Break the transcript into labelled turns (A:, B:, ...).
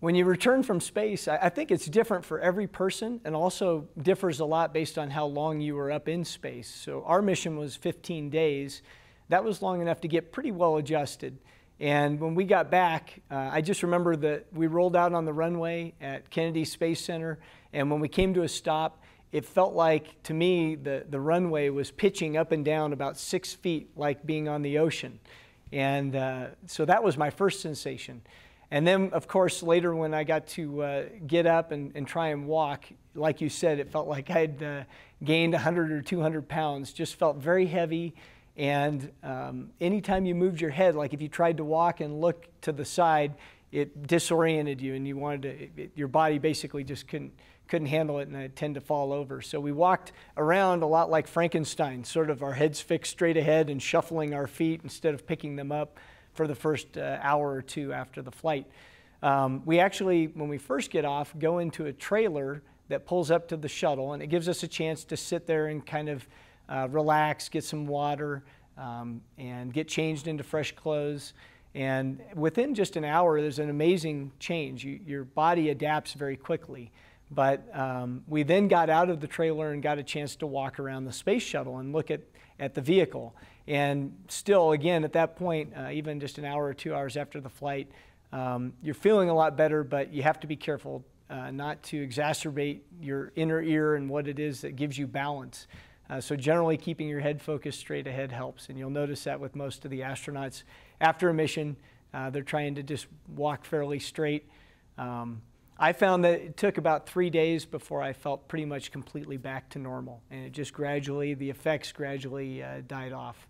A: when you return from space, I, think it's different for every person and also differs a lot based on how long you were up in space. So our mission was 15 days. That was long enough to get pretty well adjusted. And when we got back, uh, I just remember that we rolled out on the runway at Kennedy Space Center. And when we came to a stop, it felt like to me the, the runway was pitching up and down about six feet, like being on the ocean. And uh, so that was my first sensation. And then, of course, later when I got to uh, get up and, and try and walk, like you said, it felt like I had uh, gained 100 or 200 pounds, just felt very heavy. And um, anytime you moved your head, like if you tried to walk and look to the side, it disoriented you and you wanted to, it, it, your body basically just couldn't, couldn't handle it and I tend to fall over. So we walked around a lot like Frankenstein, sort of our heads fixed straight ahead and shuffling our feet instead of picking them up for the first uh, hour or two after the flight. Um, we actually, when we first get off, go into a trailer that pulls up to the shuttle, and it gives us a chance to sit there and kind of uh, relax, get some water, um, and get changed into fresh clothes. And within just an hour, there's an amazing change. You, your body adapts very quickly. But um, we then got out of the trailer and got a chance to walk around the space shuttle and look at, at the vehicle. And still, again, at that point, uh, even just an hour or two hours after the flight, um, you're feeling a lot better, but you have to be careful uh, not to exacerbate your inner ear and what it is that gives you balance. Uh, so, generally, keeping your head focused straight ahead helps. And you'll notice that with most of the astronauts. After a mission, uh, they're trying to just walk fairly straight. Um, I found that it took about three days before I felt pretty much completely back to normal. And it just gradually, the effects gradually uh, died off.